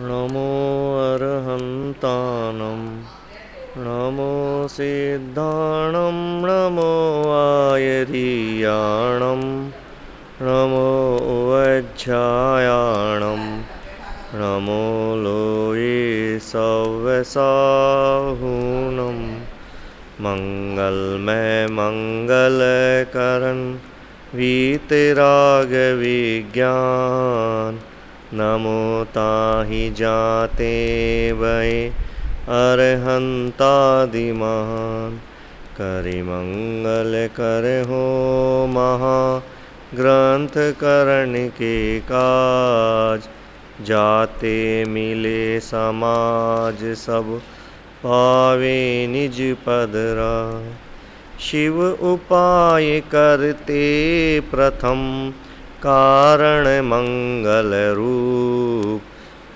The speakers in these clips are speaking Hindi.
नमो अर्हन्तानं नमो सिद्धाणं नमो आयरीयाणं नमो वज्झायाणं नमो लोये सव्यसाहूनं मङ्गलमय मङ्गलकरन् वीतरागविज्ञान नमो ताहि जाते वै मंगल कर हो महा ग्रंथ करण के काज जाते मिले समाज सब पावे निज पदरा शिव उपाय करते प्रथम कारण मंगल रूप,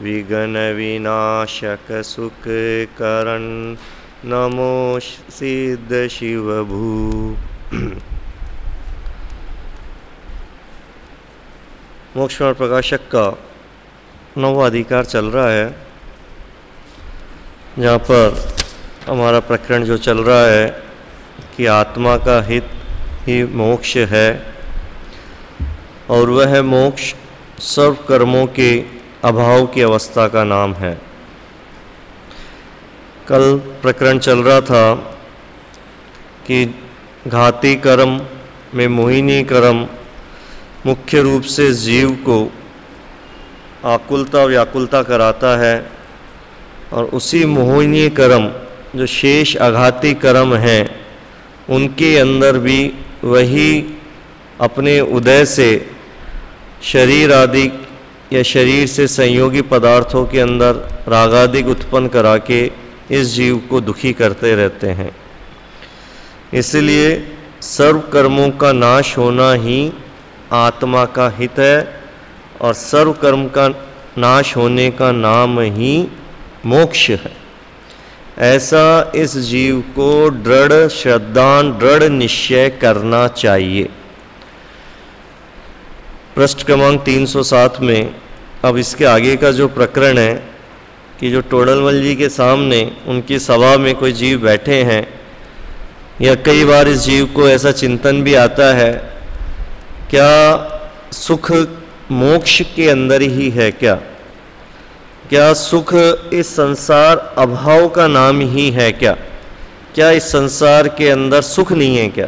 विघ्न विनाशक सुख करण, नमो सिद्ध शिव भू मोक्ष प्रकाशक का नौवा अधिकार चल रहा है, जहाँ पर हमारा प्रकरण जो चल रहा है कि आत्मा का हित ही मोक्ष है और वह मोक्ष सर्व कर्मों के अभाव की अवस्था का नाम है। कल प्रकरण चल रहा था कि घाती कर्म में मोहिनी कर्म मुख्य रूप से जीव को आकुलता व्याकुलता कराता है और उसी मोहिनी कर्म, जो शेष आघाती कर्म हैं, उनके अंदर भी वही अपने उदय से शरीर आदि या शरीर से संयोगी पदार्थों के अंदर रागादिक उत्पन्न करा के इस जीव को दुखी करते रहते हैं। इसलिए सर्व कर्मों का नाश होना ही आत्मा का हित है और सर्व कर्म का नाश होने का नाम ही मोक्ष है। ऐसा इस जीव को दृढ़, श्रद्धान, दृढ़ निश्चय करना चाहिए। पृष्ठ क्रमांक 307 में अब इसके आगे का जो प्रकरण है कि जो टोडलमल जी के सामने उनकी सभा में कोई जीव बैठे हैं, या कई बार इस जीव को ऐसा चिंतन भी आता है, क्या सुख मोक्ष के अंदर ही है क्या? क्या सुख इस संसार अभाव का नाम ही है क्या? क्या इस संसार के अंदर सुख नहीं है क्या?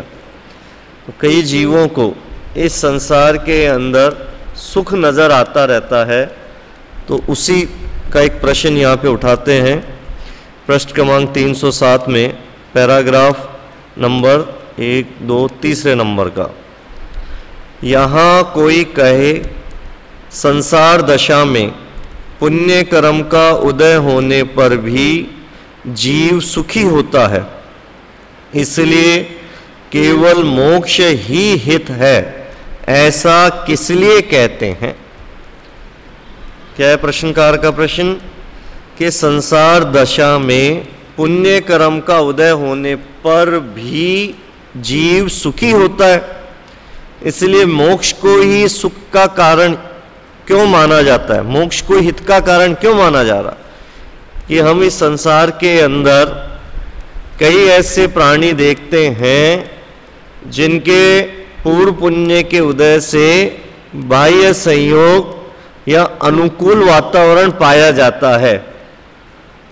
तो कई जीवों को इस संसार के अंदर सुख नज़र आता रहता है तो उसी का एक प्रश्न यहाँ पे उठाते हैं। पृष्ठ क्रमांक 307 में पैराग्राफ नंबर एक, दो, तीसरे नंबर का। यहाँ कोई कहे, संसार दशा में पुण्य कर्म का उदय होने पर भी जीव सुखी होता है, इसलिए केवल मोक्ष ही हित है। ऐसा किस लिए कहते हैं? क्या है प्रश्नकार का प्रश्न? कि संसार दशा में पुण्य कर्म का उदय होने पर भी जीव सुखी होता है। इसलिए मोक्ष को ही सुख का कारण क्यों माना जाता है? मोक्ष को हित का कारण क्यों माना जा रहा? कि हम इस संसार के अंदर कई ऐसे प्राणी देखते हैं जिनके पूर्व पुण्य के उदय से बाह्य संयोग या अनुकूल वातावरण पाया जाता है।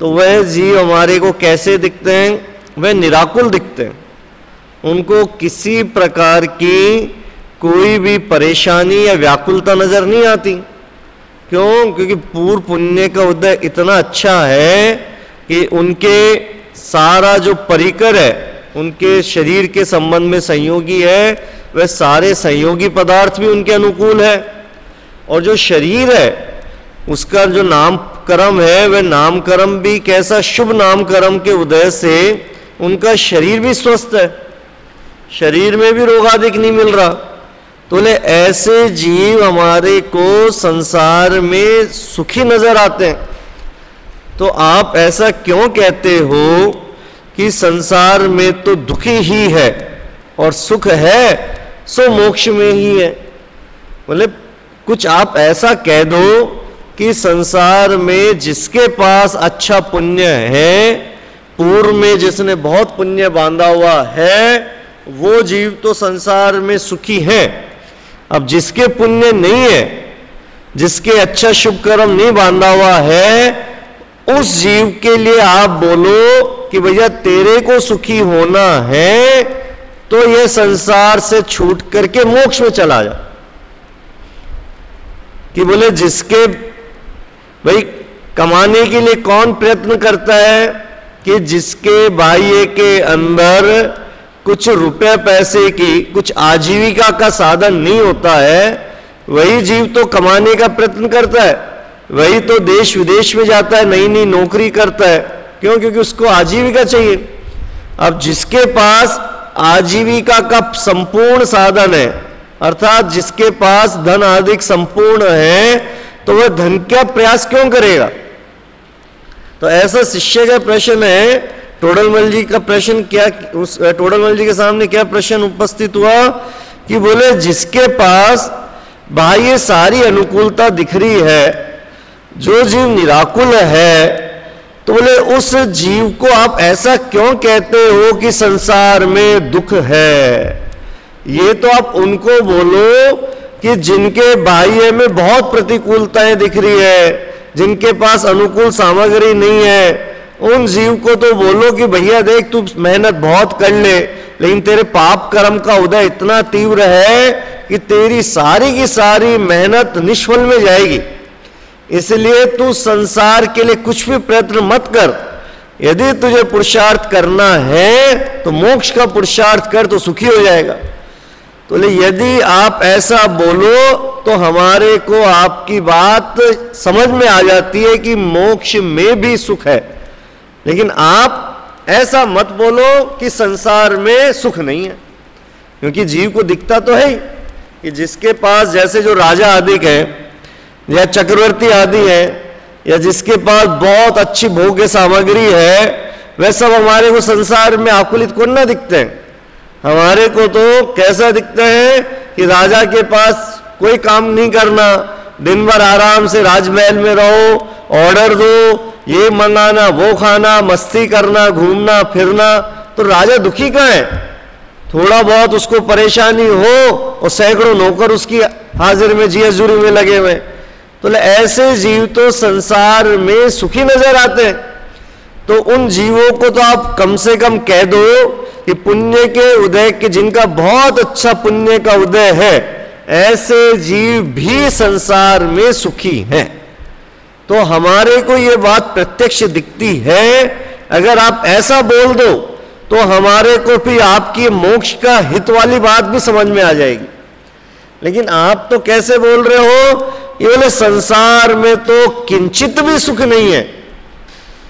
तो वह जीव हमारे को कैसे दिखते हैं? वह निराकुल दिखते हैं। उनको किसी प्रकार की कोई भी परेशानी या व्याकुलता नज़र नहीं आती। क्यों? क्योंकि पूर्व पुण्य का उदय इतना अच्छा है कि उनके सारा जो परिकर है उनके शरीर के संबंध में संयोगी है, वह सारे संयोगी पदार्थ भी उनके अनुकूल है। और जो शरीर है, उसका जो नामकर्म है, वह नामकर्म भी कैसा शुभ नामकर्म के उदय से उनका शरीर भी स्वस्थ है। शरीर में भी रोगाधिक नहीं मिल रहा। तो ले ऐसे जीव हमारे को संसार में सुखी नज़र आते हैं। तो आप ऐसा क्यों कहते हो कि संसार में तो दुखी ही है और सुख है, सो मोक्ष में ही है। बोले, कुछ आप ऐसा कह दो कि संसार में जिसके पास अच्छा पुण्य है, पूर्व में जिसने बहुत पुण्य बांधा हुआ है, वो जीव तो संसार में सुखी है। अब जिसके पुण्य नहीं है, जिसके अच्छा शुभ कर्म नहीं बांधा हुआ है उस जीव के लिए आप बोलो कि भैया तेरे को सुखी होना है तो यह संसार से छूट करके मोक्ष में चला जा कि बोले, जिसके भाई कमाने के लिए कौन प्रयत्न करता है कि जिसके बाह्य के अंदर कुछ रुपए पैसे की, कुछ आजीविका का साधन नहीं होता है, वही जीव तो कमाने का प्रयत्न करता है। वही तो देश विदेश में जाता है नई नई नौकरी करता है। क्यों? क्योंकि उसको आजीविका चाहिए। अब जिसके पास आजीविका का संपूर्ण साधन है, अर्थात जिसके पास धन अधिक संपूर्ण है तो वह धन का प्रयास क्यों करेगा? तो ऐसा शिष्य का प्रश्न है, टोडलमल जी का प्रश्न क्या, उस, टोडलमल जी के सामने क्या प्रश्न उपस्थित हुआ कि बोले, जिसके पास बाह्य सारी अनुकूलता दिख रही है जो जीव निराकुल है तो बोले, उस जीव को आप ऐसा क्यों कहते हो कि संसार में दुख है? ये तो आप उनको बोलो कि जिनके बाह्य में बहुत प्रतिकूलताएँ दिख रही है, जिनके पास अनुकूल सामग्री नहीं है, उन जीव को तो बोलो कि भैया देख, तू मेहनत बहुत कर ले, लेकिन तेरे पाप कर्म का उदय इतना तीव्र है कि तेरी सारी की सारी मेहनत निष्फल में जाएगी। इसलिए तू संसार के लिए कुछ भी प्रयत्न मत कर। यदि तुझे पुरुषार्थ करना है तो मोक्ष का पुरुषार्थ कर तो सुखी हो जाएगा। तो यदि आप ऐसा बोलो तो हमारे को आपकी बात समझ में आ जाती है कि मोक्ष में भी सुख है। लेकिन आप ऐसा मत बोलो कि संसार में सुख नहीं है, क्योंकि जीव को दिखता तो है ही। कि जिसके पास जैसे जो राजा अधिक है या चक्रवर्ती आदि है, या जिसके पास बहुत अच्छी भोग्य सामग्री है, वह सब हमारे को संसार में आकुलित कौन ना दिखते हैं। हमारे को तो कैसा दिखता है कि राजा के पास कोई काम नहीं करना दिन भर आराम से राजमहल में रहो, ऑर्डर दो, ये मंगाना, वो खाना, मस्ती करना, घूमना, फिरना तो राजा दुखी का है? थोड़ा बहुत उसको परेशानी हो और सैकड़ों नौकर उसकी हाजिर में जी में लगे हुए तो ऐसे जीव तो संसार में सुखी नज़र आते हैं। तो उन जीवों को तो आप कम से कम कह दो कि पुण्य के उदय के जिनका बहुत अच्छा पुण्य का उदय है, ऐसे जीव भी संसार में सुखी हैं। तो हमारे को ये बात प्रत्यक्ष दिखती है, अगर आप ऐसा बोल दो तो हमारे को भी आपकी मोक्ष का हित वाली बात भी समझ में आ जाएगी। लेकिन आप तो कैसे बोल रहे हो ये बोले संसार में तो किंचित भी सुख नहीं है।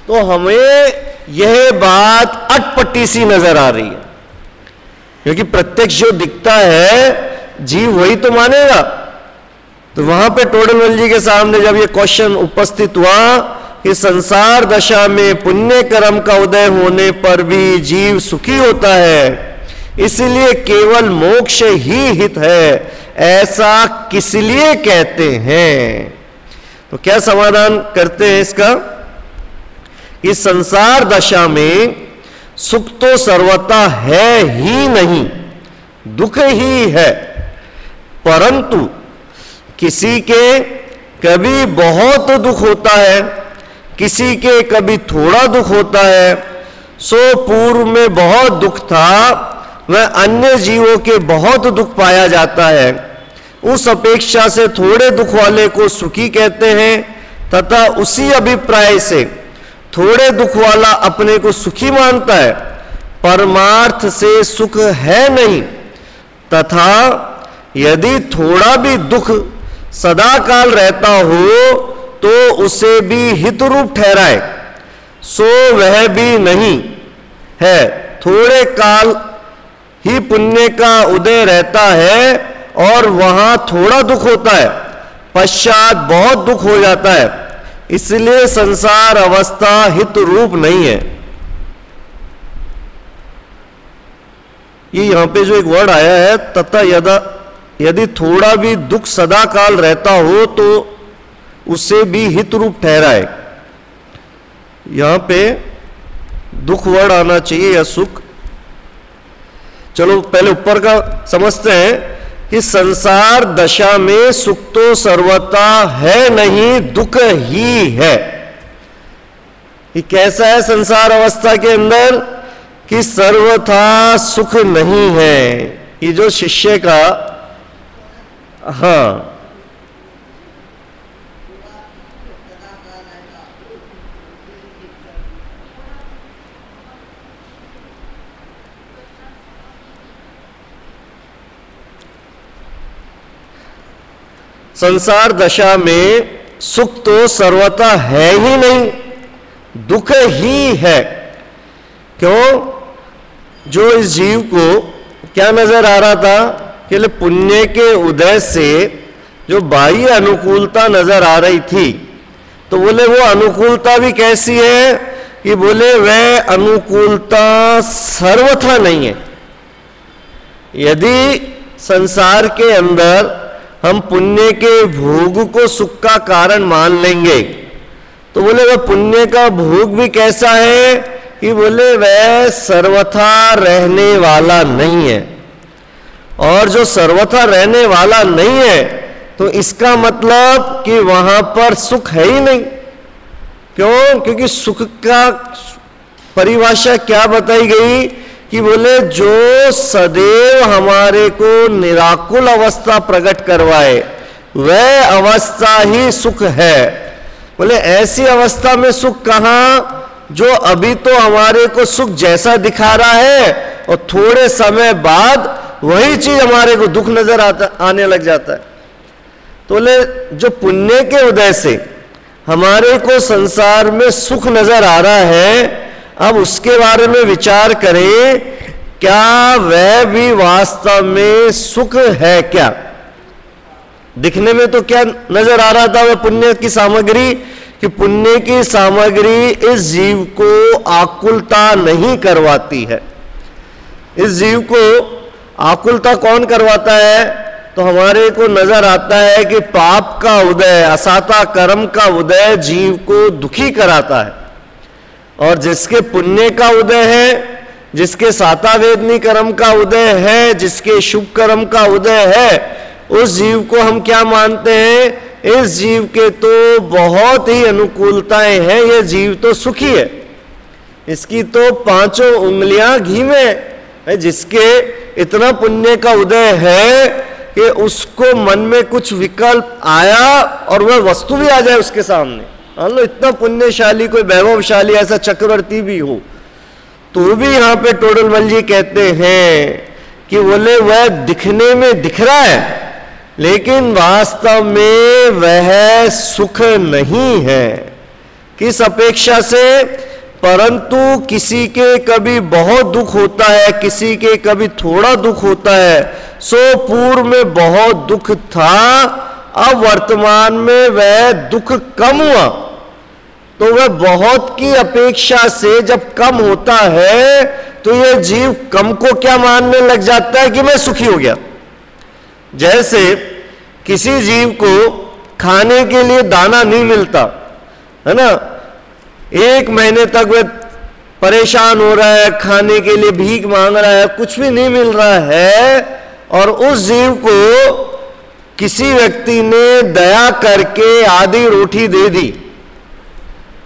तो हमें यह बात अटपटी सी नज़र आ रही है। क्योंकि प्रत्यक्ष जो दिखता है, जीव वही तो मानेगा। तो वहाँ पे टोडलवल जी के सामने जब ये क्वेश्चन उपस्थित हुआ कि संसार दशा में पुण्य कर्म का उदय होने पर भी जीव सुखी होता है इसलिए केवल मोक्ष ही हित है, ऐसा किस लिए कहते हैं? तो क्या समाधान करते हैं इसका? कि संसार दशा में सुख तो सर्वता है ही नहीं, दुख ही है, परंतु किसी के कभी बहुत दुख होता है, किसी के कभी थोड़ा दुख होता है, सो पूर्व में बहुत दुख था वह अन्य जीवों के बहुत दुख पाया जाता है। उस अपेक्षा से थोड़े दुख वाले को सुखी कहते हैं, तथा उसी अभिप्राय से थोड़े दुख वाला अपने को सुखी मानता है। परमार्थ से सुख है नहीं, तथा यदि थोड़ा भी दुख सदा काल रहता हो तो उसे भी हित रूप ठहराए। सो वह भी नहीं है, थोड़े काल ही पुण्य का उदय रहता है और वहाँ थोड़ा दुख होता है, पश्चात बहुत दुख हो जाता है। इसलिए संसार अवस्था हित रूप नहीं है। ये यहाँ पे जो एक वर्ड आया है, तथा यदा, यदि थोड़ा भी दुख सदा काल रहता हो तो उसे भी हित रूप ठहराए। यहाँ पे दुख वर्ड आना चाहिए या सुख चलो, पहले ऊपर का समझते हैं कि संसार दशा में सुख तो सर्वता है नहीं, दुख ही है। ये कैसा है संसार अवस्था के अंदर? कि सर्वथा सुख नहीं है। ये जो शिष्य का हाँ संसार दशा में सुख तो सर्वथा है ही नहीं, दुख ही है। क्यों? जो इस जीव को क्या नज़र आ रहा था कि पुण्य के उदय से जो बाह्य अनुकूलता नज़र आ रही थी तो बोले, वो अनुकूलता भी कैसी है कि बोले, वह अनुकूलता सर्वथा नहीं है। यदि संसार के अंदर हम पुण्य के भोग को सुख का कारण मान लेंगे। तो बोले, वह पुण्य का भोग भी कैसा है? कि बोले, वह सर्वथा रहने वाला नहीं है। और जो सर्वथा रहने वाला नहीं है तो इसका मतलब कि वहाँ पर सुख है ही नहीं। क्यों? क्योंकि सुख का परिभाषा क्या बताई गई? कि बोले, जो सदैव हमारे को निराकुल अवस्था प्रकट करवाए, वह अवस्था ही सुख है। बोले, ऐसी अवस्था में सुख कहा? जो अभी तो हमारे को सुख जैसा दिखा रहा है, और थोड़े समय बाद वही चीज़ हमारे को दुख नज़र आता, आने लग जाता है। तो बोले, जो पुण्य के उदय से हमारे को संसार में सुख नज़र आ रहा है अब उसके बारे में विचार करें, क्या वह भी वास्तव में सुख है क्या? दिखने में तो क्या नज़र आ रहा था वह पुण्य की सामग्री, कि पुण्य की सामग्री इस जीव को आकुलता नहीं करवाती है। इस जीव को आकुलता कौन करवाता है? तो हमारे को नज़र आता है कि पाप का उदय, असाता कर्म का उदय जीव को दुखी कराता है। और जिसके पुण्य का उदय है, जिसके सातावेदनी कर्म का उदय है, जिसके शुभ कर्म का उदय है, उस जीव को हम क्या मानते हैं? इस जीव के तो बहुत ही अनुकूलताएँ हैं यह जीव तो सुखी है। इसकी तो पाँचों उंगलियाँ घी में है, जिसके इतना पुण्य का उदय है कि उसको मन में कुछ विकल्प आया और वह वस्तु भी आ जाए उसके सामने। मान लो, इतना पुण्यशाली, कोई वैभवशाली ऐसा चक्रवर्ती भी हो। तो भी यहाँ पे टोडलमल जी कहते हैं कि बोले, वह दिखने में दिख रहा है, लेकिन वास्तव में वह सुख नहीं है। किस अपेक्षा से? परंतु किसी के कभी बहुत दुख होता है, किसी के कभी थोड़ा दुख होता है, सो पूर्व में बहुत दुख था, अब वर्तमान में वह दुख कम हुआ। तो वह बहुत की अपेक्षा से जब कम होता है तो यह जीव कम को क्या मानने लग जाता है कि मैं सुखी हो गया? जैसे किसी जीव को खाने के लिए दाना नहीं मिलता, है ना? एक महीने तक वह परेशान हो रहा है, खाने के लिए भीख मांग रहा है, कुछ भी नहीं मिल रहा है, और उस जीव को किसी व्यक्ति ने दया करके आधी रोटी दे दी।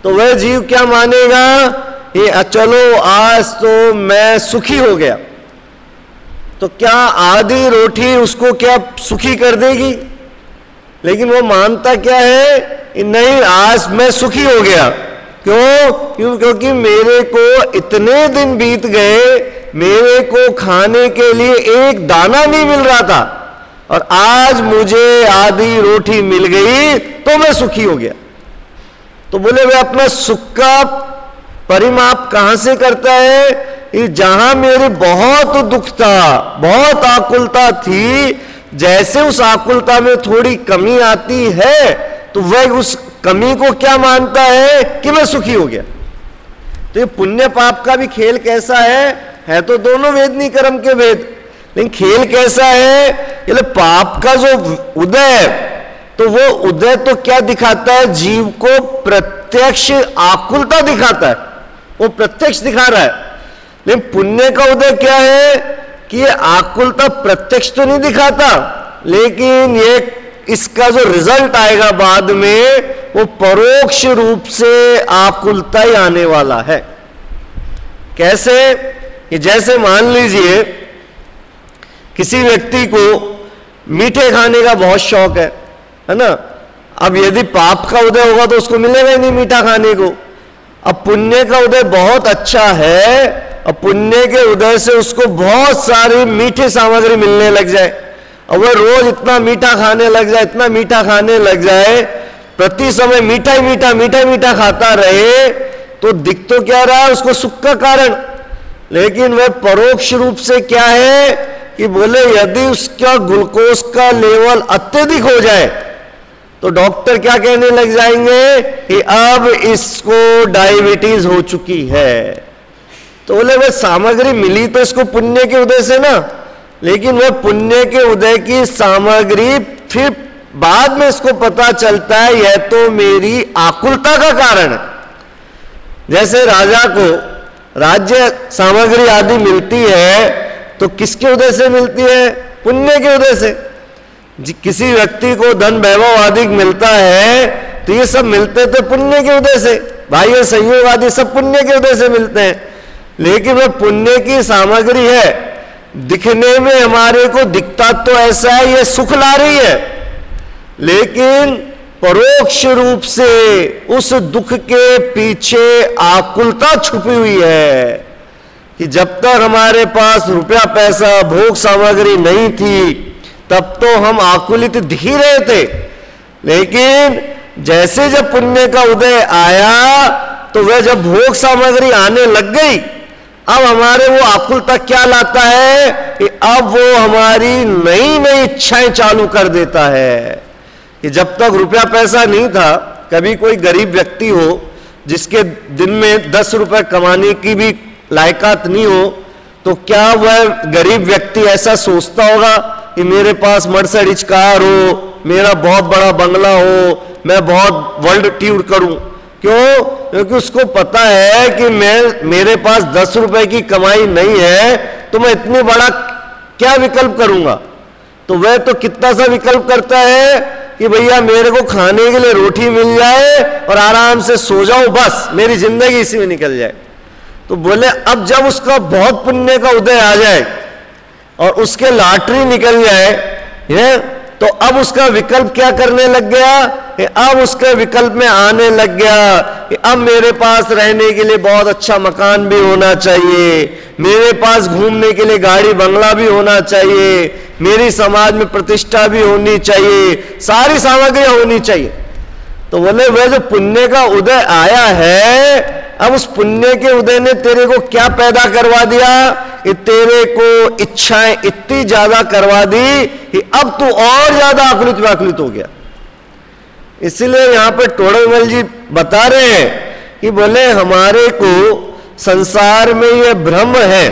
तो वह जीव क्या मानेगा? ये चलो, आज तो मैं सुखी हो गया। तो क्या आधी रोटी उसको क्या सुखी कर देगी? लेकिन वो मानता क्या है? नहीं, आज मैं सुखी हो गया। क्यों? क्यों? क्योंकि मेरे को इतने दिन बीत गए, मेरे को खाने के लिए एक दाना नहीं मिल रहा था। और आज मुझे आधी रोटी मिल गई तो मैं सुखी हो गया। तो बोले, वे अपना सुख का परिमाप कहाँ से करता है? कि जहाँ मेरे बहुत दुख था, बहुत आकुलता थी, जैसे उस आकुलता में थोड़ी कमी आती है तो वह उस कमी को क्या मानता है कि मैं सुखी हो गया? तो ये पुण्य पाप का भी खेल कैसा है? है तो दोनों वेदनी कर्म के वेद। लेकिन खेल कैसा है? पाप का जो उदय तो वो उदय तो क्या दिखाता है? जीव को प्रत्यक्ष आकुलता दिखाता है। वो प्रत्यक्ष दिखा रहा है। लेकिन पुण्य का उदय क्या है? कि ये आकुलता प्रत्यक्ष तो नहीं दिखाता। लेकिन ये इसका जो रिज़ल्ट आएगा बाद में, वो परोक्ष रूप से आकुलता ही आने वाला है। कैसे? कि जैसे मान लीजिए, किसी व्यक्ति को मीठे खाने का बहुत शौक है। है ना? अब यदि पाप का उदय होगा तो उसको मिलेगा ही नहीं मीठा खाने को। अब पुण्य का उदय बहुत अच्छा है, अब पुण्य के उदय से उसको बहुत सारी मीठी सामग्री मिलने लग जाए। और वह रोज इतना मीठा खाने लग जाए, इतना मीठा खाने लग जाए, प्रति समय मीठा ही मीठा मीठा ही मीठा खाता रहे तो दिख तो क्या रहा है उसको सुख का कारण। लेकिन वह परोक्ष रूप से क्या है कि बोले, यदि उसका ग्लूकोज का लेवल अत्यधिक हो जाए तो डॉक्टर क्या कहने लग जाएँगे कि अब इसको डायबिटीज़ हो चुकी है। तो बोले वह सामग्री मिली तो इसको पुण्य के उदय से ना। लेकिन वह पुण्य के उदय की सामग्री फिर बाद में इसको पता चलता है, यह तो मेरी आकुलता का कारण जैसे राजा को राज्य सामग्री आदि मिलती है तो किसके उदय से मिलती है? पुण्य के उदय से। किसी व्यक्ति को धन वैभव आदि मिलता है तो ये सब मिलते थे पुण्य के उदय से। बाह्य संयोग आदि सब पुण्य के उदय से मिलते हैं। लेकिन वह पुण्य की सामग्री है। दिखने में हमारे को दिखता तो ऐसा है, ये सुख ला रही है। लेकिन परोक्ष रूप से उस दुख के पीछे आकुलता छुपी हुई है कि जब तक हमारे पास रुपया पैसा, भोग सामग्री नहीं थी तब तो हम आकुलित दिख ही रहे थे। लेकिन जैसे जब पुण्य का उदय आया तो वह जब भोग सामग्री आने लग गई, अब हमारे वो आकुलता क्या लाता है कि अब वो हमारी नई नई इच्छाएँ चालू कर देता है। कि जब तक रुपया पैसा नहीं था, कभी कोई गरीब व्यक्ति हो, जिसके दिन में दस रुपए कमाने की भी लायकात नहीं हो तो क्या वह गरीब व्यक्ति ऐसा सोचता होगा कि मेरे पास मर्सडीज कार हो, मेरा बहुत बड़ा बंगला हो, मैं बहुत वर्ल्ड टूर करूँ। क्यों? क्योंकि उसको पता है कि मैं, मेरे पास दस रुपए की कमाई नहीं है तो मैं इतने बड़ा क्या विकल्प करूँगा? तो वह तो कितना सा विकल्प करता है कि भैया मेरे को खाने के लिए रोटी मिल जाए और आराम से सो जाऊँ, बस, मेरी ज़िंदगी इसी में निकल जाए। तो बोले, अब जब उसका बहुत पुण्य का उदय आ जाए और उसके लॉटरी निकल जाए है तो अब उसका विकल्प क्या करने लग गया? कि अब उसके विकल्प में आने लग गया कि अब मेरे पास रहने के लिए बहुत अच्छा मकान भी होना चाहिए, मेरे पास घूमने के लिए गाड़ी बंगला भी होना चाहिए, मेरी समाज में प्रतिष्ठा भी होनी चाहिए, सारी सामग्रियाँ होनी चाहिए। तो बोले, वह जो पुण्य का उदय आया है, अब उस पुण्य के उदय ने तेरे को क्या पैदा करवा दिया कि तेरे को इच्छाएँ इतनी ज़्यादा करवा दी कि अब तू और ज़्यादा आकलित व्याकुलित हो गया। इसलिए यहाँ पर टोड़मल जी बता रहे हैं कि बोले, हमारे को संसार में यह भ्रम है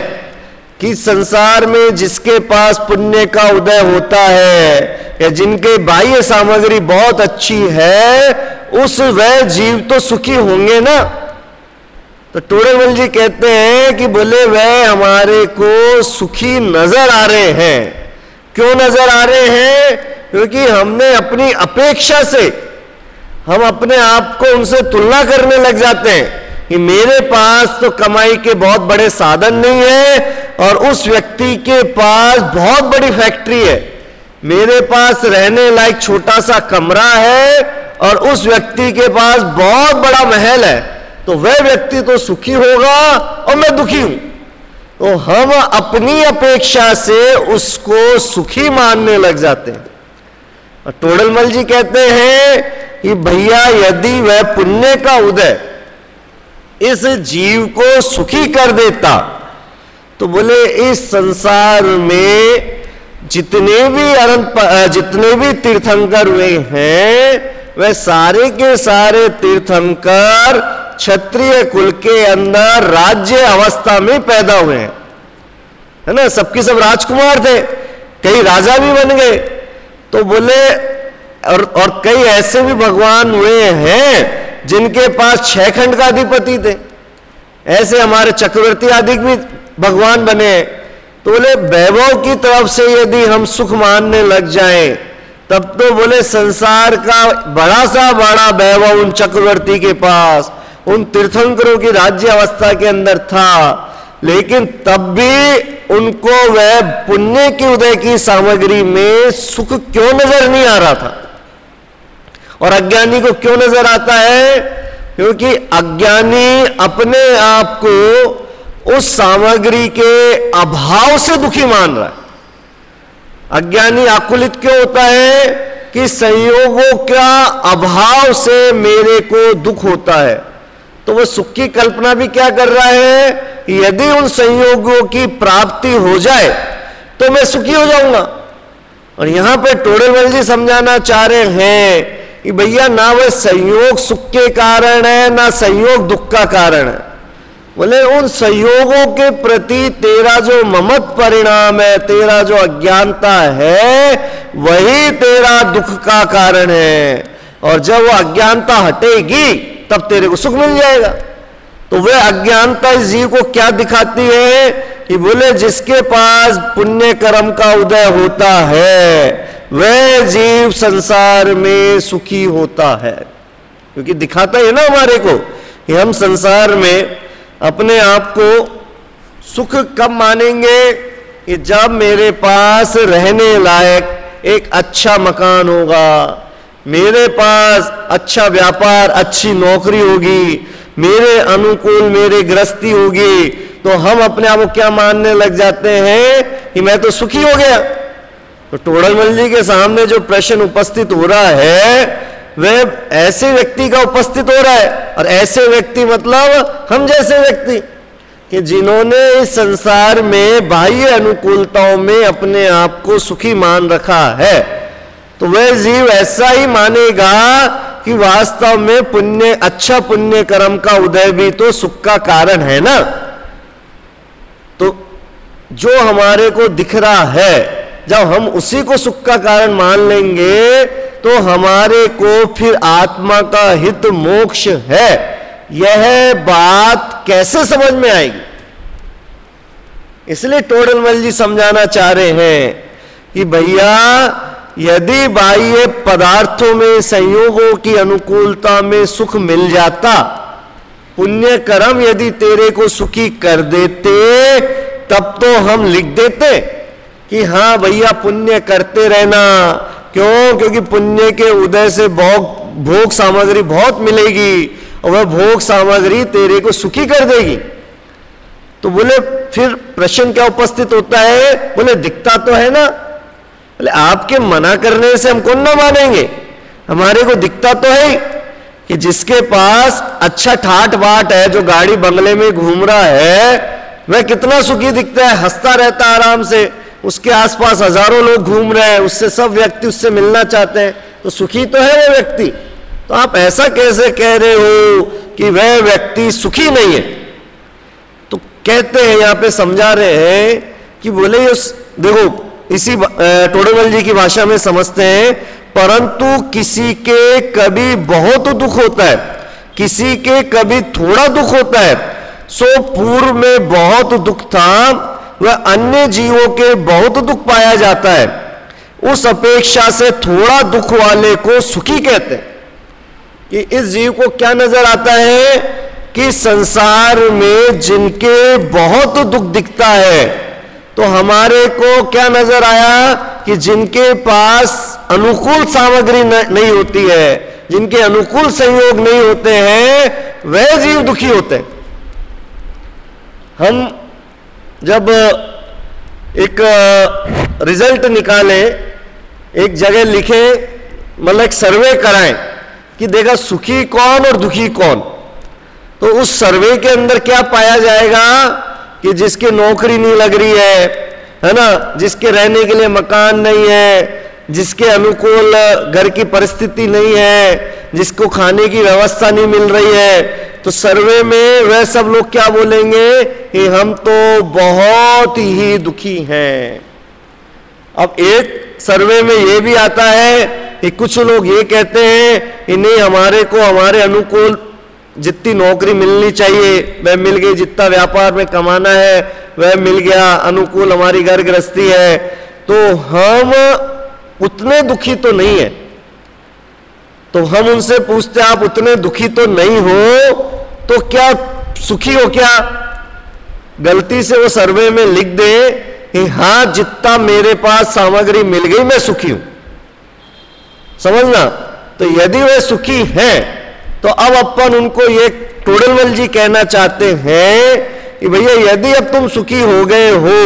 कि संसार में जिसके पास पुण्य का उदय होता है, या जिनके बाह्य सामग्री बहुत अच्छी है, उस वह जीव तो सुखी होंगे ना? तो टोड़ेमल जी कहते हैं कि बोले, वह हमारे को सुखी नज़र आ रहे हैं। क्यों नज़र आ रहे हैं? क्योंकि हमने अपनी अपेक्षा से, हम अपने आप को उनसे तुलना करने लग जाते हैं। कि मेरे पास तो कमाई के बहुत बड़े साधन नहीं है और उस व्यक्ति के पास बहुत बड़ी फैक्ट्री है। मेरे पास रहने लायक छोटा सा कमरा है और उस व्यक्ति के पास बहुत बड़ा महल है। तो वह व्यक्ति तो सुखी होगा और मैं दुखी हूँ। तो हम अपनी अपेक्षा से उसको सुखी मानने लग जाते हैं। और टोडलमल जी कहते हैं कि भैया, यदि वह पुण्य का उदय इस जीव को सुखी कर देता। तो बोले, इस संसार में जितने भी अनंत जितने भी तीर्थंकर हुए हैं, वह सारे के सारे तीर्थंकर क्षत्रिय कुल के अंदर राज्य अवस्था में पैदा हुए हैं। है ना? सबके सब राजकुमार थे। कई राजा भी बन गए। तो बोले, और और कई ऐसे भी भगवान हुए हैं जिनके पास छह खंड का अधिपति थे। ऐसे हमारे चक्रवर्ती आदि भी भगवान बने। तो बोले, वैभव की तरफ़ से यदि हम सुख मानने लग जाएँ, तब तो बोले, संसार का बड़ा सा बड़ा वैभव उन चक्रवर्ती के पास, उन तीर्थंकरों की राज्य अवस्था के अंदर था। लेकिन तब भी उनको वह पुण्य के उदय की सामग्री में सुख क्यों नज़र नहीं आ रहा था? और अज्ञानी को क्यों नज़र आता है? क्योंकि अज्ञानी अपने आप को उस सामग्री के अभाव से दुखी मान रहा है। अज्ञानी आकुलित क्यों होता है कि संयोगों का अभाव से मेरे को दुख होता है? तो वह सुख की कल्पना भी क्या कर रहा है यदि उन संयोगों की प्राप्ति हो जाए तो मैं सुखी हो जाऊँगा। और यहाँ पर टोडेमल जी समझाना चाह रहे हैं कि भैया ना वह संयोग सुख के कारण है, ना संयोग दुख का कारण है। बोले, उन संयोगों के प्रति तेरा जो ममत परिणाम है, तेरा जो अज्ञानता है, वही तेरा दुख का कारण है। और जब वो अज्ञानता हटेगी, तब तेरे को सुख मिल जाएगा। तो वह अज्ञानता इस जीव को क्या दिखाती है? कि बोले, जिसके पास पुण्य कर्म का उदय होता है वह जीव संसार में सुखी होता है। क्योंकि दिखाता है ना हमारे को कि हम संसार में अपने आप को सुख कब मानेंगे कि जब मेरे पास रहने लायक एक अच्छा मकान होगा, मेरे पास अच्छा व्यापार, अच्छी नौकरी होगी, मेरे अनुकूल, मेरे ग्रस्ती होगी तो हम अपने आप को क्या मानने लग जाते हैं कि मैं तो सुखी हो गया? तो टोडलमल जी के सामने जो प्रश्न उपस्थित हो रहा है वह ऐसे व्यक्ति का उपस्थित हो रहा है। और ऐसे व्यक्ति मतलब हम जैसे व्यक्ति, कि जिन्होंने इस संसार में बाह्य अनुकूलताओं में अपने आप को सुखी मान रखा है। तो वह जीव ऐसा ही मानेगा कि वास्तव में पुण्य अच्छा पुण्य कर्म का उदय भी तो सुख का कारण है ना? तो जो हमारे को दिख रहा है जब हम उसी को सुख का कारण मान लेंगे तो हमारे को फिर आत्मा का हित मोक्ष है। यह बात कैसे समझ में आएगी? इसलिए टोडलमल जी समझाना चाह रहे हैं कि भैया, यदि बाह्य पदार्थों में, संयोगों की अनुकूलता में सुख मिल जाता पुण्य कर्म यदि तेरे को सुखी कर देते, तब तो हम लिख देते। कि हाँ भैया पुण्य करते रहना। क्यों? क्योंकि पुण्य के उदय से भोग भोग सामग्री बहुत मिलेगी और वह भोग सामग्री तेरे को सुखी कर देगी। तो बोले, फिर प्रश्न क्या उपस्थित होता है? बोले, दिखता तो है ना। बोले, आपके मना करने से हम कौन ना मानेंगे? हमारे को दिखता तो है कि जिसके पास अच्छा ठाट बाट है, जो गाड़ी बंगले में घूम रहा है, वह कितना सुखी दिखता है, हंसता रहता आराम से। उसके आसपास हज़ारों लोग घूम रहे हैं, उससे सब व्यक्ति उससे मिलना चाहते हैं। तो सुखी तो है वो व्यक्ति। तो आप ऐसा कैसे कह रहे हो कि वह व्यक्ति सुखी नहीं है? तो कहते हैं, यहाँ पे समझा रहे हैं कि बोले उस देखो, इसी टोडेमल जी की भाषा में समझते हैं, परंतु किसी के कभी बहुत दुख होता है, किसी के कभी थोड़ा दुख होता है, सो पूर्व में बहुत दुख था वह अन्य जीवों के बहुत दुख पाया जाता है। उस अपेक्षा से थोड़ा दुख वाले को सुखी कहते हैं कि इस जीव को क्या नज़र आता है कि संसार में जिनके बहुत दुख दिखता है तो हमारे को क्या नज़र आया कि जिनके पास अनुकूल सामग्री नहीं होती है, जिनके अनुकूल संयोग नहीं होते हैं, वह जीव दुखी होते हैं। हम जब एक रिज़ल्ट निकाले, एक जगह लिखे मतलब एक सर्वे कराएँ कि देखा सुखी कौन और दुखी कौन। तो उस सर्वे के अंदर क्या पाया जाएगा कि जिसके नौकरी नहीं लग रही है है ना? जिसके रहने के लिए मकान नहीं है जिसके अनुकूल घर की परिस्थिति नहीं है, जिसको खाने की व्यवस्था नहीं मिल रही है तो सर्वे में वह सब लोग क्या बोलेंगे? कि हम तो बहुत ही दुखी हैं। अब एक सर्वे में यह भी आता है कि कुछ लोग ये कहते हैं कि नहीं, हमारे को हमारे अनुकूल जितनी नौकरी मिलनी चाहिए, वह मिल गई, जितना व्यापार में कमाना है, वह मिल गया, अनुकूल हमारी घर गृहस्थी है। तो हम उतने दुखी तो नहीं है। तो हम उनसे पूछते आप उतने दुखी तो नहीं हो तो क्या सुखी हो क्या? गलती से वो सर्वे में लिख दे कि हाँ, जितना मेरे पास सामग्री मिल गई, मैं सुखी हूँ। समझना? तो यदि वे सुखी हैं तो अब अपन उनको ये टोडलवल जी कहना चाहते हैं कि भैया, यदि अब तुम सुखी हो गए हो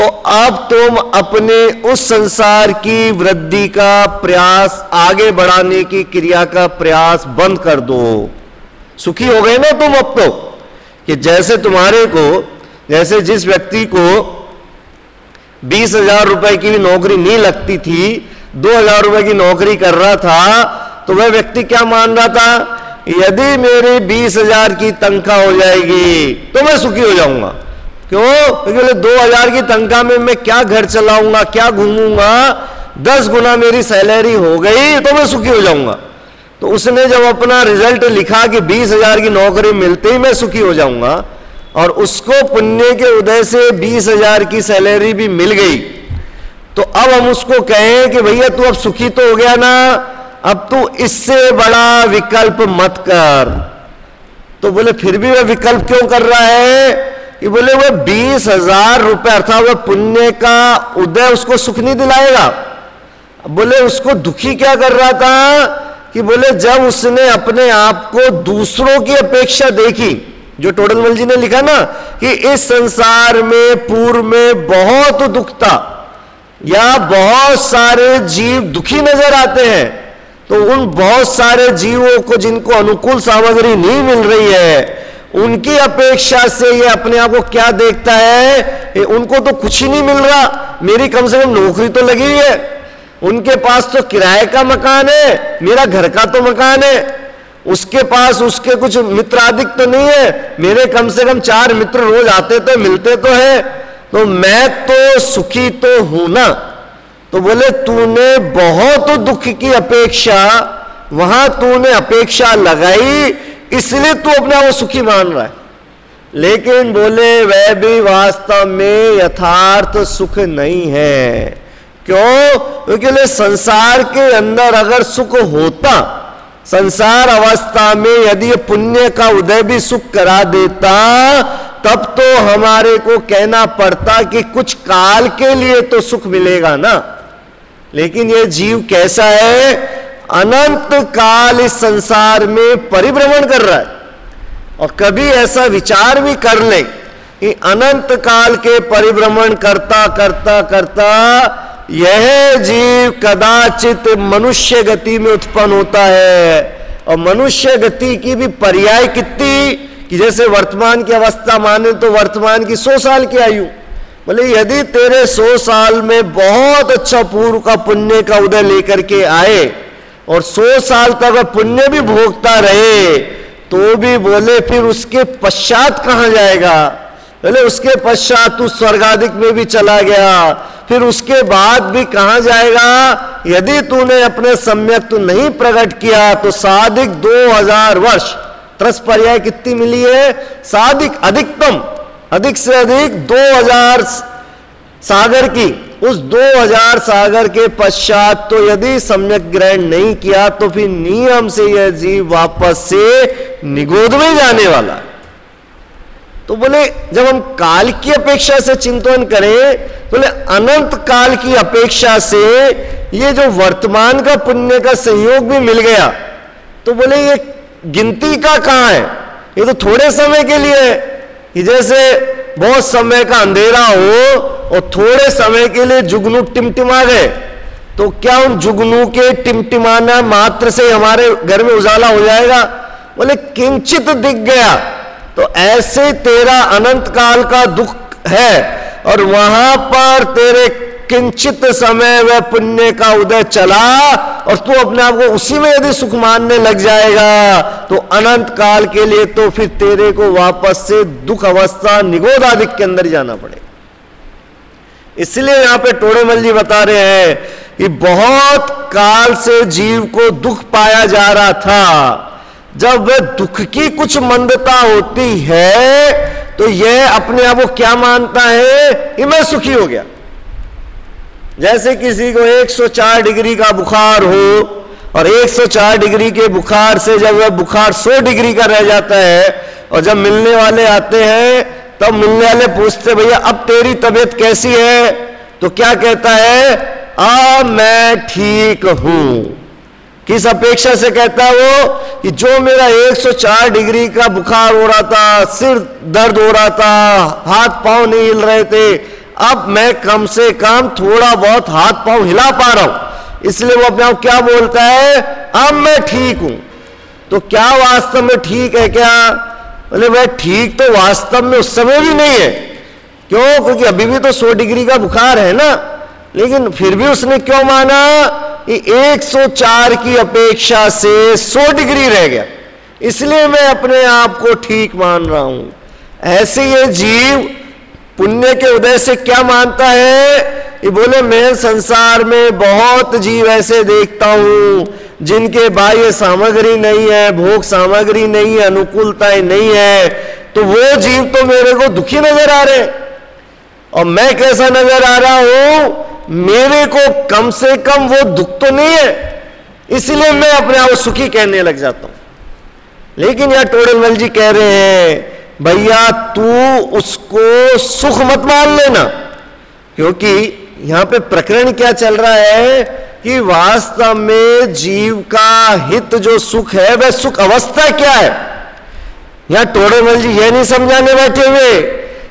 तो अब तुम अपने उस संसार की वृद्धि का प्रयास आगे बढ़ाने की क्रिया का प्रयास बंद कर दो। सुखी हो गए ना तुम अब तो? कि जैसे तुम्हारे को, जैसे जिस व्यक्ति को बीस हज़ार रुपए की भी नौकरी नहीं लगती थी, दो हज़ार रुपए की नौकरी कर रहा था तो वह व्यक्ति क्या मान रहा था? यदि मेरी बीस हज़ार की तनख्वाह हो जाएगी तो मैं सुखी हो जाऊँगा। क्यों? क्योंकि दो हज़ार की तनख्वाह में मैं क्या घर चलाऊँगा, क्या घूमूँगा? दस गुना मेरी सैलरी हो गई तो मैं सुखी हो जाऊँगा। तो उसने जब अपना रिज़ल्ट लिखा कि बीस हज़ार की नौकरी मिलते ही मैं सुखी हो जाऊँगा, और उसको पुण्य के उदय से बीस हज़ार की सैलरी भी मिल गई तो अब हम उसको कहें कि भैया, तू अब सुखी तो हो गया ना, अब तू इससे बड़ा विकल्प मत कर। तो बोले, फिर भी वह विकल्प क्यों कर रहा है? कि बोले, वह बीस हज़ार रुपए, अर्थात वह पुण्य का उदय उसको सुख नहीं दिलाएगा। बोले, उसको दुखी क्या कर रहा था कि बोले, जब उसने अपने आप को दूसरों की अपेक्षा देखी, जो टोडलमल जी ने लिखा ना, कि इस संसार में, पूर्व में बहुत दुख था, या बहुत सारे जीव दुखी नज़र आते हैं तो उन बहुत सारे जीवों को जिनको अनुकूल सामग्री नहीं मिल रही है उनकी अपेक्षा से ये अपने आप को क्या देखता है? उनको तो कुछ ही नहीं मिल रहा। मेरी कम से कम नौकरी तो लगी हुई है। उनके पास तो किराए का मकान है, मेरा घर का तो मकान है। उसके पास उसके कुछ मित्र अधिक तो नहीं है। मेरे कम से कम चार मित्र रोज आते तो मिलते तो है। तो मैं तो सुखी तो हूँ ना। तो बोले, तूने बहुत दुख की अपेक्षा, वहाँ तूने अपेक्षा लगाई इसलिए तू अपने को सुखी मान रहा है। लेकिन बोले, वह भी वास्तव में यथार्थ सुख नहीं है। क्यों? क्योंकि संसार के अंदर अगर सुख होता, संसार अवस्था में यदि पुण्य का उदय भी सुख करा देता, तब तो हमारे को कहना पड़ता कि कुछ काल के लिए तो सुख मिलेगा ना। लेकिन ये जीव कैसा है? अनंत काल इस संसार में परिभ्रमण कर रहा है। और कभी ऐसा विचार भी कर ले कि अनंत काल के परिभ्रमण करता करता करता, यह जीव कदाचित मनुष्य गति में उत्पन्न होता है। और मनुष्य गति की भी पर्याय कितनी कि जैसे वर्तमान की अवस्था माने तो वर्तमान की सौ साल की आयु। बोले यदि तेरे सौ साल में बहुत अच्छा पूर्व का पुण्य का उदय लेकर के आए और सौ साल तक पुण्य भी भोगता रहे तो भी बोले, फिर उसके पश्चात कहाँ जाएगा? बोले, उसके पश्चात तू स्वर्गाधिक में भी चला गया। फिर उसके बाद भी कहा जाएगा? यदि तूने अपने सम्यक तो नहीं प्रकट किया तो साधिक दो हज़ार वर्ष। त्रस पर्याय कितनी मिली है? साधिक अधिकतम, अधिक से अधिक दो हज़ार सागर की। उस 2000 सागर के पश्चात तो यदि सम्यक ग्रहण नहीं किया तो फिर नियम से यह जीव वापस से निगोद में जाने वाला। तो बोले, जब हम काल की अपेक्षा से चिंतन करें, बोले, अनंत काल की अपेक्षा से ये जो वर्तमान का पुण्य का सहयोग भी मिल गया तो बोले, ये गिनती का कहाँ है? ये तो थोड़े समय के लिए है। कि जैसे बहुत समय का अंधेरा हो और थोड़े समय के लिए जुगनू टिमटिमा गए। तो क्या उन जुगनू के टिमटिमाना मात्र से हमारे घर में उजाला हो जाएगा? बोले, किंचित दिख गया। तो ऐसे तेरा अनंत काल का दुख है और वहाँ पर तेरे किंचित समय वह पुण्य का उदय चला और तू अपने आप को उसी में यदि सुख मानने लग जाएगा तो अनंत काल के लिए तो फिर तेरे को वापस से दुख अवस्था निगोद आदि के अंदर जाना पड़ेगा। इसलिए यहाँ पे टोड़ेमल जी बता रहे हैं कि बहुत काल से जीव को दुख पाया जा रहा था। जब दुख की कुछ मंदता होती है तो यह अपने आप को क्या मानता है? कि मैं सुखी हो गया। जैसे किसी को 104 डिग्री का बुखार हो, और 104 डिग्री के बुखार से जब वह बुखार 100 डिग्री का रह जाता है, और जब मिलने वाले आते हैं तब मिलने वाले पूछते, भैया, अब तेरी तबीयत कैसी है? तो क्या कहता है, आ, मैं ठीक हूँ। किस अपेक्षा से कहता है वो, कि जो मेरा 104 डिग्री का बुखार हो रहा था, सिर दर्द हो रहा था, हाथ पाँव नहीं हिल रहे थे, अब मैं कम से कम थोड़ा बहुत हाथ पाँव हिला पा रहा हूँ। इसलिए वो अपने आप क्या बोलता है, अब मैं ठीक हूँ। तो क्या वास्तव में ठीक है क्या? बोले वह ठीक तो वास्तव में उस समय भी नहीं है। क्यों? क्योंकि अभी भी तो 100 डिग्री का बुखार है ना। लेकिन फिर भी उसने क्यों माना कि 104 की अपेक्षा से 100 डिग्री रह गया? इसलिए मैं अपने आप को ठीक मान रहा हूँ। ऐसे ये जीव पुण्य के उदय से क्या मानता है? ये बोले, मैं संसार में बहुत जीव ऐसे देखता हूँ जिनके बाह्य सामग्री नहीं है, भोग सामग्री नहीं है, अनुकूलताएँ नहीं है तो वो जीव तो मेरे को दुखी नज़र आ रहे और मैं कैसा नज़र आ रहा हूँ? मेरे को कम से कम वो दुख तो नहीं है। इसलिए मैं अपने आप सुखी कहने लग जाता हूँ। लेकिन यह टोडलमल जी कह रहे हैं, भैया, तू उसको सुख मत मान लेना, क्योंकि यहाँ पे प्रकरण क्या चल रहा है? कि वास्तव में जीव का हित जो सुख है, वह सुख अवस्था क्या है? यहाँ टोड़ेमल जी यह नहीं समझाने बैठे हुए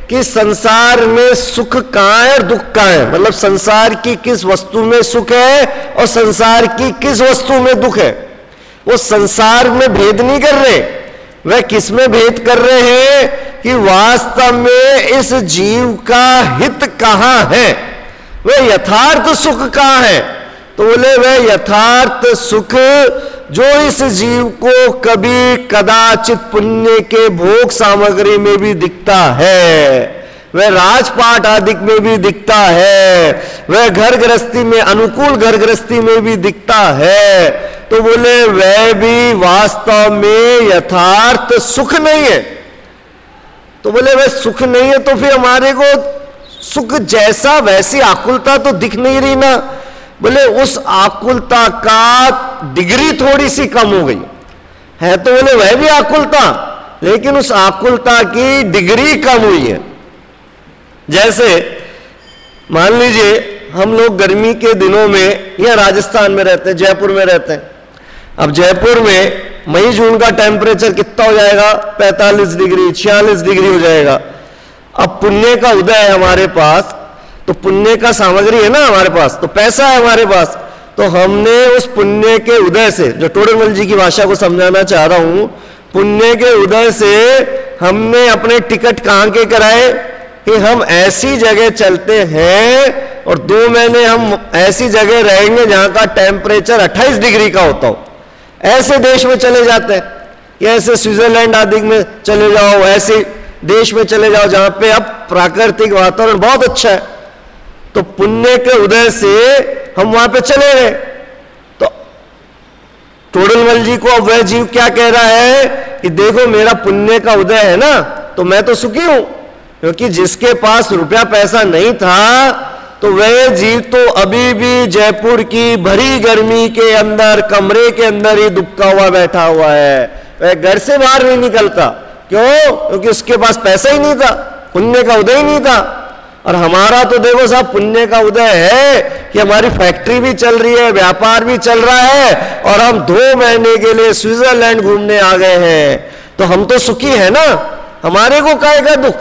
कि संसार में सुख कहाँ है और दुख कहाँ है। मतलब संसार की किस वस्तु में सुख है और संसार की किस वस्तु में दुख है। वो संसार में भेद नहीं कर रहे। वह किसमें भेद कर रहे हैं कि वास्तव में इस जीव का हित कहाँ है? वह यथार्थ सुख कहाँ है? तो बोले वह यथार्थ सुख, जो इस जीव को कभी कदाचित पुण्य के भोग सामग्री में भी दिखता है। वह राजपाट आदि में भी दिखता है। वह घर गृहस्थी में, अनुकूल घर गृहस्थी में भी दिखता है। तो बोले वह भी वास्तव में यथार्थ सुख नहीं है। तो बोले वह सुख नहीं है तो फिर हमारे को सुख जैसा वैसी आकुलता तो दिख नहीं रही ना। बोले, उस आकुलता का डिग्री थोड़ी सी कम हो गई। है तो बोले, वह भी आकुलता, लेकिन उस आकुलता की डिग्री कम हुई है। जैसे, मान लीजिए, हम लोग गर्मी के दिनों में या राजस्थान में रहते हैं, जयपुर में रहते हैं। अब जयपुर में मई जून का टेम्परेचर कितना हो जाएगा? 45 डिग्री, छियालीस डिग्री हो जाएगा। अब पुण्य का उदय है हमारे पास तो पुण्य का सामग्री है ना हमारे पास तो पैसा है हमारे पास। तो हमने उस पुण्य के उदय से, जो टोडरमल जी की भाषा को समझाना चाह रहा हूँ, पुण्य के उदय से हमने अपने टिकट कहाँ के कराए? कि हम ऐसी जगह चलते हैं, और दो महीने हम ऐसी जगह रहेंगे जहाँ का टेम्परेचर 28 डिग्री का होता हो। ऐसे देश में चले जाते हैं ऐसे स्विट्जरलैंड आदि में चले जाओ, ऐसे देश में चले जाओ जहाँ पे अब प्राकृतिक वातावरण बहुत अच्छा है। तो पुण्य के उदय से हम वहाँ पे चले गए। तो टोडलमल जी को अब वह जीव क्या कह रहा है कि देखो मेरा पुण्य का उदय है ना तो मैं तो सुखी हूँ, क्योंकि जिसके पास रुपया पैसा नहीं था तो वह जीव तो अभी भी जयपुर की भरी गर्मी के अंदर, कमरे के अंदर ही दुबका हुआ बैठा हुआ है। वह घर से बाहर नहीं निकलता। क्यों? क्योंकि उसके पास पैसा ही नहीं था, पुण्य का उदय ही नहीं था। और हमारा तो देखो साहब, पुण्य का उदय है कि हमारी फैक्ट्री भी चल रही है, व्यापार भी चल रहा है और हम दो महीने के लिए स्विट्जरलैंड घूमने आ गए हैं। तो हम तो सुखी है ना? हमारे को का दुख?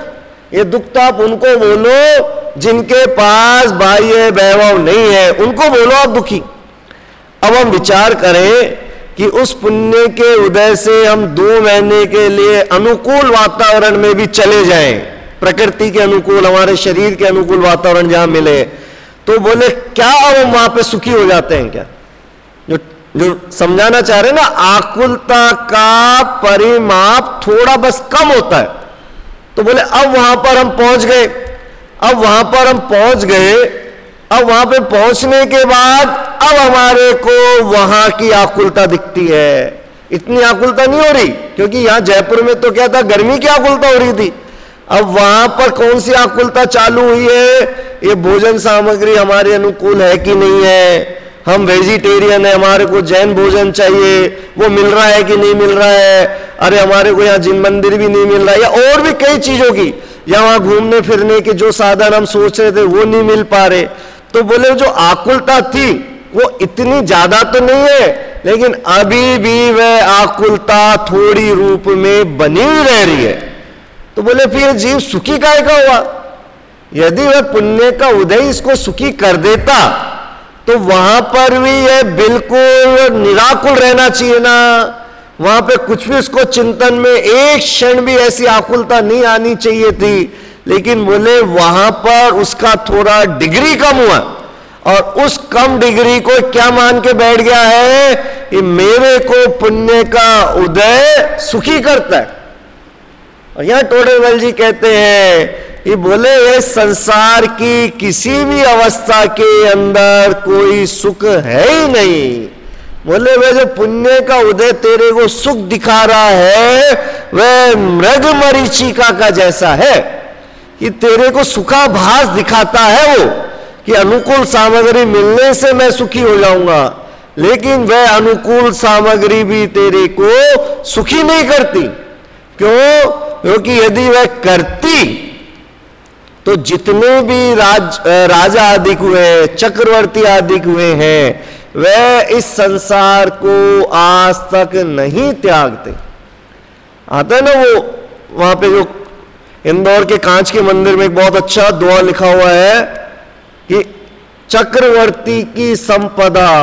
ये दुख तो आप उनको बोलो, जिनके पास बाह्य वैभव नहीं है, उनको बोलो आप दुखी। अब हम विचार करें कि उस पुण्य के उदय से हम दो महीने के लिए अनुकूल वातावरण में भी चले जाएँ। प्रकृति के अनुकूल, हमारे शरीर के अनुकूल वातावरण जहाँ मिले तो बोले, क्या हम वहाँ पे सुखी हो जाते हैं क्या? जो जो समझाना चाह रहे ना, आकुलता का परिमाप थोड़ा बस कम होता है। तो बोले, अब वहाँ पर हम पहुँच गए, अब वहाँ पर हम पहुँच गए, अब वहाँ पे पहुँचने के बाद, अब हमारे को वहाँ की आकुलता दिखती है। इतनी आकुलता नहीं हो रही, क्योंकि यहाँ जयपुर में तो क्या था, गर्मी की आकुलता हो रही थी। अब वहाँ पर कौन सी आकुलता चालू हुई है? ये भोजन सामग्री हमारे अनुकूल है कि नहीं है? हम वेजिटेरियन है, हमारे को जैन भोजन चाहिए। वो मिल रहा है कि नहीं मिल रहा है? अरे हमारे को यहाँ जिन मंदिर भी नहीं मिल रहा है, या और भी कई चीज़ों की। या वहाँ घूमने फिरने के जो साधन हम सोच रहे थे, वो नहीं मिल पा रहे। तो बोले, जो आकुलता थी, वो इतनी ज़्यादा तो नहीं है, लेकिन अभी भी वह आकुलता थोड़ी रूप में बनी रह रही है। तो बोले, फिर जीव सुखी काय का हुआ? यदि वह पुण्य का उदय इसको सुखी कर देता तो वहाँ पर भी यह बिल्कुल निराकुल रहना चाहिए ना। वहाँ पे कुछ भी उसको चिंतन में एक क्षण भी ऐसी आकुलता नहीं आनी चाहिए थी। लेकिन बोले, वहाँ पर उसका थोड़ा डिग्री कम हुआ और उस कम डिग्री को क्या मान के बैठ गया है कि मेरे को पुण्य का उदय सुखी करता है। और यहाँ टोडेवल जी कहते हैं कि बोले, ये संसार की किसी भी अवस्था के अंदर कोई सुख है ही नहीं। बोले वे जो पुण्य का उदय तेरे को सुख दिखा रहा है, वह मृग मरीचिका का जैसा है कि तेरे को सुखाभास दिखाता है वो, कि अनुकूल सामग्री मिलने से मैं सुखी हो जाऊँगा। लेकिन वह अनुकूल सामग्री भी तेरे को सुखी नहीं करती। क्यों? क्योंकि यदि वह करती तो जितने भी राज राजा आदि हुए, चक्रवर्ती आदि हुए हैं, वह इस संसार को आज तक नहीं त्यागते। आता है ना वो, वहाँ पे जो इंदौर के कांच के मंदिर में एक बहुत अच्छा दुआ लिखा हुआ है कि चक्रवर्ती की संपदा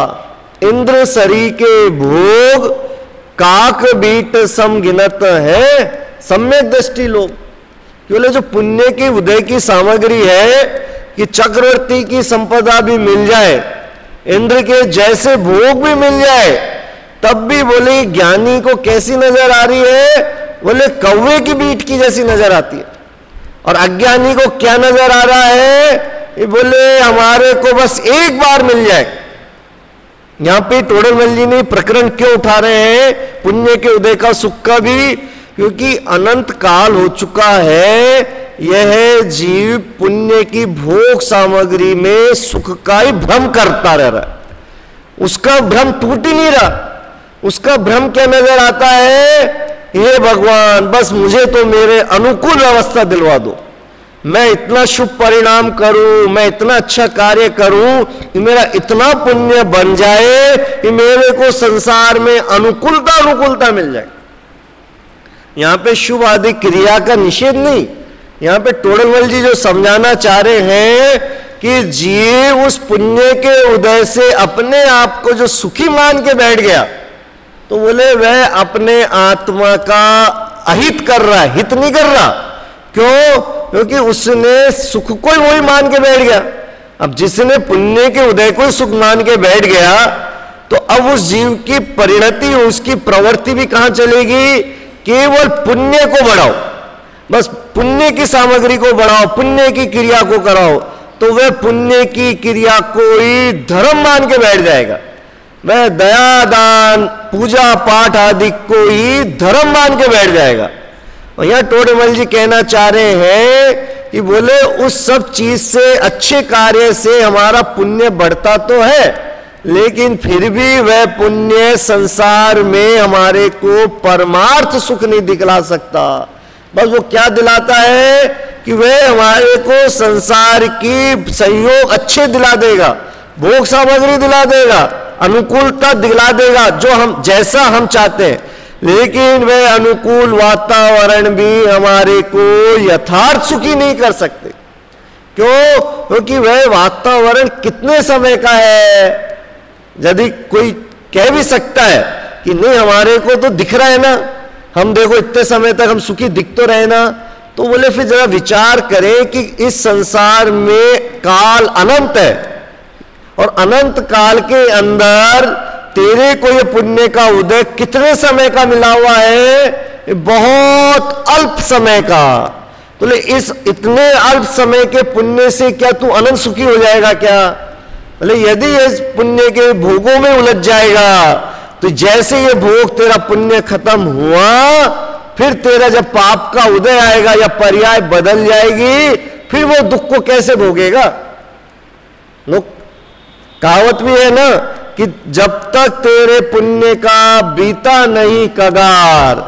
इंद्र सरी के भोग काक बीट समगिनत है सम्यक दृष्टि लोग। बोले जो पुण्य की, उदय की सामग्री है कि चक्रवर्ती की संपदा भी मिल जाए, इंद्र के जैसे भोग भी मिल जाए, तब भी बोले, ज्ञानी को कैसी नज़र आ रही है? बोले, कौवे की बीट की जैसी नज़र आती है। और अज्ञानी को क्या नज़र आ रहा है? ये बोले, हमारे को बस एक बार मिल जाए। यहाँ पे टोडल जी ने प्रकरण क्यों उठा रहे हैं? पुण्य के उदय का सुख का भी क्योंकि अनंत काल हो चुका है, यह जीव पुण्य की भोग सामग्री में सुख का ही भ्रम करता रह रहा उसका भ्रम टूट ही नहीं रहा। उसका भ्रम क्या नज़र आता है? हे भगवान, बस मुझे तो मेरे अनुकूल अवस्था दिलवा दो। मैं इतना शुभ परिणाम करूँ, मैं इतना अच्छा कार्य करूँ कि मेरा इतना पुण्य बन जाए कि मेरे को संसार में अनुकूलता अनुकूलता मिल जाए। यहाँ पे शुभ आदि क्रिया का निषेध नहीं। यहाँ पे टोडलवल जी जो समझाना चाह रहे हैं कि जीव उस पुण्य के उदय से अपने आप को जो सुखी मान के बैठ गया तो बोले, वह अपने आत्मा का अहित कर रहा है, हित नहीं कर रहा। क्यों? क्योंकि उसने सुख को ही वही मान के बैठ गया। अब जिसने पुण्य के उदय को सुख मान के बैठ गया तो अब उस जीव की परिणति, उसकी प्रवृत्ति भी कहाँ चलेगी? केवल पुण्य को बढ़ाओ। बस पुण्य की सामग्री को बढ़ाओ, पुण्य की क्रिया को कराओ तो वह पुण्य की क्रिया को ही धर्म मान के बैठ जाएगा। वह दया, दान, पूजा पाठ आदि को ही धर्म मान के बैठ जाएगा। और यहाँ टोडेमल जी कहना चाह रहे हैं कि बोले, उस सब चीज़ से, अच्छे कार्य से हमारा पुण्य बढ़ता तो है लेकिन फिर भी वह पुण्य संसार में हमारे को परमार्थ सुख नहीं दिखला सकता। बस वो क्या दिलाता है कि वह हमारे को संसार की संयोग अच्छे दिला देगा, भोग सामग्री दिला देगा, अनुकूलता दिला देगा, जो हम, जैसा हम चाहते हैं। लेकिन वह अनुकूल वातावरण भी हमारे को यथार्थ सुखी नहीं कर सकते। क्यों? क्योंकि वह वातावरण कितने समय का है? यदि कोई कह भी सकता है कि नहीं, हमारे को तो दिख रहा है ना, हम देखो इतने समय तक हम सुखी दिख तो रहे ना तो बोले फिर जरा विचार करें कि इस संसार में काल अनंत है। और अनंत काल के अंदर तेरे को ये पुण्य का उदय कितने समय का मिला हुआ है? बहुत अल्प समय का। बोले, इस इतने अल्प समय के पुण्य से क्या तू अनंत सुखी हो जाएगा क्या? बोले, यदि इस पुण्य के भोगों में उलझ जाएगा तो जैसे ये भोग तेरा पुण्य खत्म हुआ, फिर तेरा जब पाप का उदय आएगा या पर्याय बदल जाएगी, फिर वो दुख को कैसे भोगेगा? लोग, कहावत भी है ना, कि जब तक तेरे पुण्य का बीता नहीं कगार,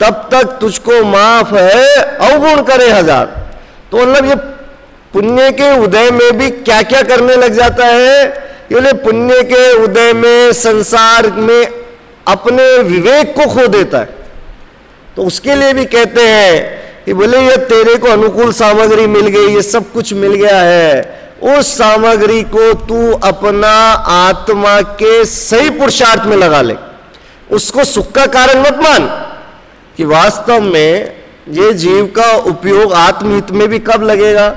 तब तक तुझको माफ़ है, अवगुण करे हज़ार। तो मतलब ये पुण्य के उदय में भी क्या क्या करने लग जाता है? ये पुण्य के उदय में संसार में अपने विवेक को खो देता है। तो उसके लिए भी कहते हैं कि बोले ये तेरे को अनुकूल सामग्री मिल गई, ये सब कुछ मिल गया है। उस सामग्री को तू अपना आत्मा के सही पुरुषार्थ में लगा ले। उसको सुख का कारण मत मान कि वास्तव में ये जीव का उपयोग आत्महित में भी कब लगेगा?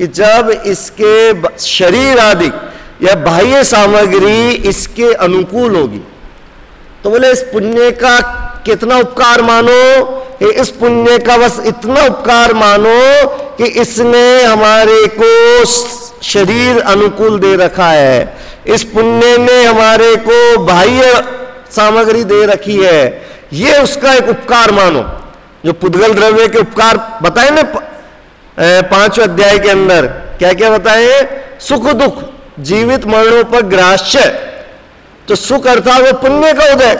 कि जब इसके शरीर आदि या बाह्य सामग्री इसके अनुकूल होगी तो बोले, इस पुण्य का कितना उपकार मानो? इस पुण्य का बस इतना उपकार मानो कि इसने हमारे को शरीर अनुकूल दे रखा है। इस पुण्य ने हमारे को बाह्य सामग्री दे रखी है। ये उसका एक उपकार मानो। जो पुद्गल द्रव्य के उपकार, बताए ना पाँचवें अध्याय के अंदर क्या क्या बताए? सुख दुख, जीवित मरणों पर ग्राह्य। तो सुख अर्थात वो पुण्य का उदय।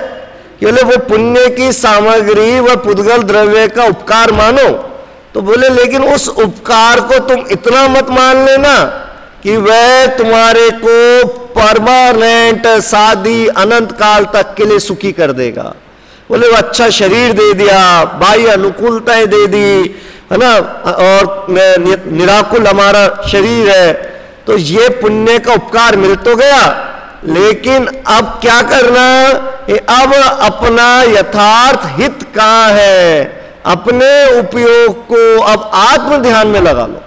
बोले वो पुण्य की सामग्री व पुद्गल द्रव्य का उपकार मानो। तो बोले, लेकिन उस उपकार को तुम इतना मत मान लेना कि वह तुम्हारे को परमानेंट शादी अनंत काल तक के लिए सुखी कर देगा। बोले वो अच्छा शरीर दे दिया, बाह्य अनुकूलताएँ दे दी है ना? और निराकुल हमारा शरीर है। तो ये पुण्य का उपकार मिल तो गया। लेकिन अब क्या करना? अब अपना यथार्थ हित कहाँ है? अपने उपयोग को अब आत्म ध्यान में लगा लो।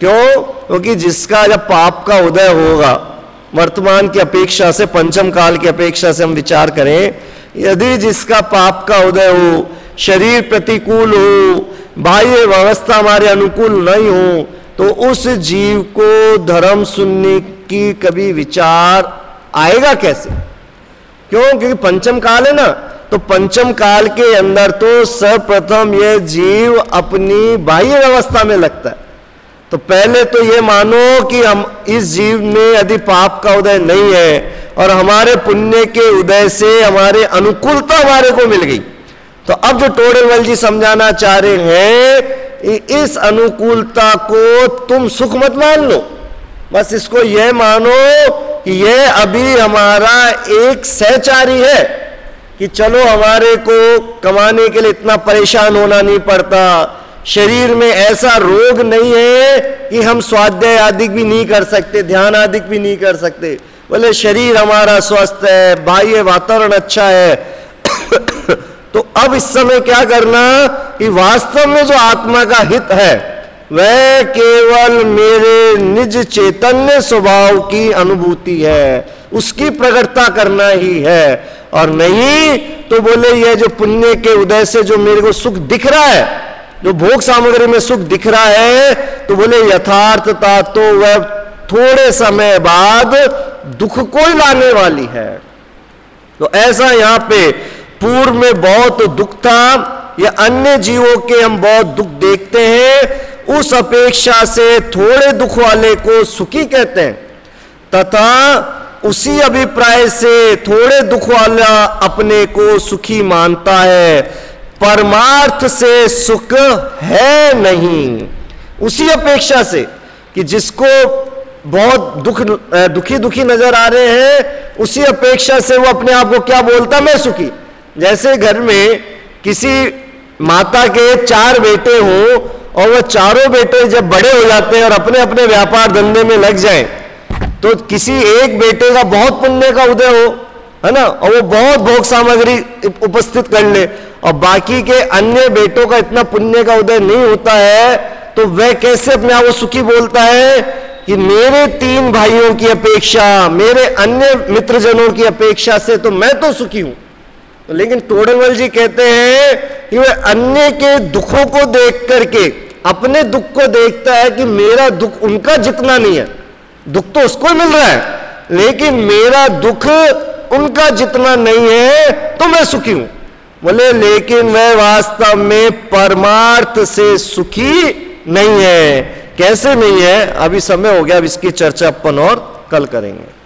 क्यों? क्योंकि तो जिसका जब पाप का उदय होगा, वर्तमान की अपेक्षा से, पंचम काल की अपेक्षा से हम विचार करें, यदि जिसका पाप का उदय हो, शरीर प्रतिकूल हो बाह्य व्यवस्था हमारे अनुकूल नहीं हो तो उस जीव को धर्म सुनने की कभी विचार आएगा कैसे? क्यों? क्योंकि पंचम काल है ना तो पंचम काल के अंदर तो सर्वप्रथम यह जीव अपनी बाह्य व्यवस्था में लगता है। तो पहले तो ये मानो कि हम इस जीव में यदि पाप का उदय नहीं है, और हमारे पुण्य के उदय से हमारे अनुकूलता हमारे को मिल गई। तो अब जो टोडलवल जी समझाना चाह रहे हैं इस अनुकूलता को तुम सुख मत मान लो। बस इसको यह मानो कि यह अभी हमारा एक सहचारी है, कि चलो हमारे को कमाने के लिए इतना परेशान होना नहीं पड़ता। शरीर में ऐसा रोग नहीं है कि हम स्वाध्याय आदि भी नहीं कर सकते, ध्यान आदि भी नहीं कर सकते। बोले, शरीर हमारा स्वस्थ है, बाह्य वातावरण अच्छा है तो अब इस समय क्या करना कि वास्तव में जो आत्मा का हित है, वह केवल मेरे निज चैतन्य स्वभाव की अनुभूति है, उसकी प्रकटता करना ही है। और नहीं तो बोले, यह जो पुण्य के उदय से जो मेरे को सुख दिख रहा है, जो भोग सामग्री में सुख दिख रहा है तो बोले, यथार्थता तो वह थोड़े समय बाद दुख को ही लाने वाली है। तो ऐसा यहाँ पे पूर्व में बहुत दुख था, या अन्य जीवों के हम बहुत दुख देखते हैं, उस अपेक्षा से थोड़े दुख वाले को सुखी कहते हैं। तथा उसी अभिप्राय से थोड़े दुख वाला अपने को सुखी मानता है। परमार्थ से सुख है नहीं। उसी अपेक्षा से कि जिसको बहुत दुख दुखी दुखी नज़र आ रहे हैं, उसी अपेक्षा से वो अपने आप को क्या बोलता, मैं सुखी। जैसे घर में किसी माता के चार बेटे हों और वह चारों बेटे जब बड़े हो जाते हैं और अपने अपने व्यापार धंधे में लग जाएँ तो किसी एक बेटे का बहुत पुण्य का उदय हो, है ना? और वो बहुत भोग सामग्री उपस्थित कर ले और बाकी के अन्य बेटों का इतना पुण्य का उदय नहीं होता है तो वह कैसे अपने आप को सुखी बोलता है कि मेरे तीन भाइयों की अपेक्षा, मेरे अन्य मित्रजनों की अपेक्षा से तो मैं तो सुखी हूँ। तो लेकिन टोडलवल जी कहते हैं कि वह अन्य के दुखों को देख करके, अपने दुख को देखता है कि मेरा दुख उनका जितना नहीं है। दुख तो उसको मिल रहा है। लेकिन मेरा दुख उनका जितना नहीं है तो मैं सुखी हूँ। बोले, लेकिन वह वास्तव में परमार्थ से सुखी नहीं है। कैसे नहीं है? अभी समय हो गया, अब इसकी चर्चा अपन और कल करेंगे।